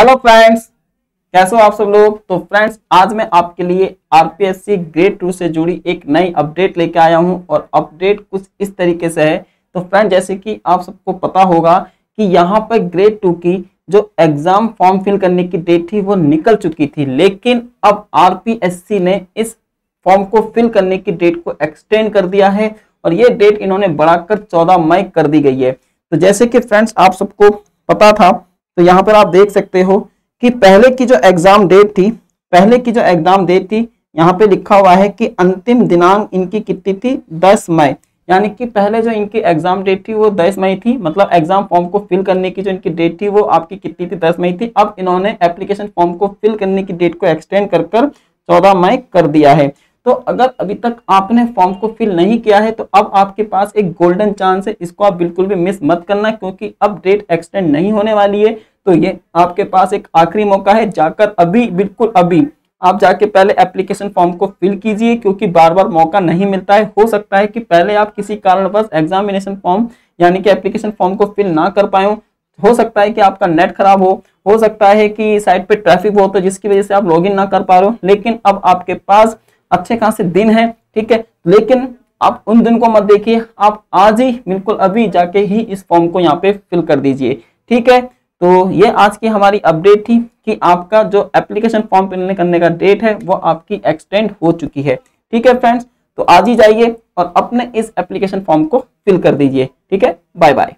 Hello friends कैसे हो आप सब लोग? तो फ्रेंड्स आज मैं आपके लिए आरपीएससी ग्रेड टू से जुड़ी एक नई अपडेट लेके आया हूँ और अपडेट कुछ इस तरीके से है। तो फ्रेंड जैसे कि आप सबको पता होगा कि यहाँ पर ग्रेड टू की जो एग्ज़ाम फॉर्म फिल करने की डेट थी, वो निकल चुकी थी। लेकिन अब आरपीएससी ने इस फॉर्म को फिल करने की डेट को एक्सटेंड कर दिया है और ये डेट इन्होंने बढ़ाकर 14 मई कर दी गई है। तो जैसे कि फ्रेंड्स आप सबको पता था तो यहाँ पर आप देख सकते हो कि पहले की जो एग्ज़ाम डेट थी, पहले की जो एग्ज़ाम डेट थी, यहाँ पे लिखा हुआ है कि अंतिम दिनांक इनकी कितनी थी? 10 मई। यानी कि पहले जो इनकी एग्ज़ाम डेट थी, वो 10 मई थी। मतलब एग्ज़ाम फॉर्म को फिल करने की जो इनकी डेट थी, वो आपकी कितनी थी? 10 मई थी। अब इन्होंने एप्लीकेशन फॉर्म को फिल करने की डेट को एक्सटेंड कर कर चौदह मई कर दिया है। तो अगर अभी तक आपने फॉर्म को फिल नहीं किया है तो अब आपके पास एक गोल्डन चांस है। इसको आप बिल्कुल भी मिस मत करना, क्योंकि अब डेट एक्सटेंड नहीं होने वाली है। तो ये आपके पास एक आखिरी मौका है, जाकर अभी, बिल्कुल अभी, आप जाके पहले एप्लीकेशन फॉर्म को फिल कीजिए, क्योंकि बार बार मौका नहीं मिलता है। हो सकता है कि पहले आप किसी कारणवश एग्जामिनेशन फॉर्म यानी कि एप्लीकेशन फॉर्म को फिल ना कर पाए हो। सकता है कि आपका नेट खराब हो हो सकता है कि साइट पे ट्रैफ़िक हो तो जिसकी वजह से आप लॉगिन ना कर पा रहे हो। लेकिन अब आपके पास अच्छे खासे दिन है, ठीक है? लेकिन आप उन दिन को मत देखिए, आप आज ही, बिल्कुल अभी जाके ही इस फॉर्म को यहाँ पे फिल कर दीजिए, ठीक है? तो ये आज की हमारी अपडेट थी कि आपका जो एप्लीकेशन फॉर्म फिल करने का डेट है, वो आपकी एक्सटेंड हो चुकी है। ठीक है फ्रेंड्स तो आज ही जाइए और अपने इस एप्लीकेशन फॉर्म को फिल कर दीजिए। ठीक है? Bye bye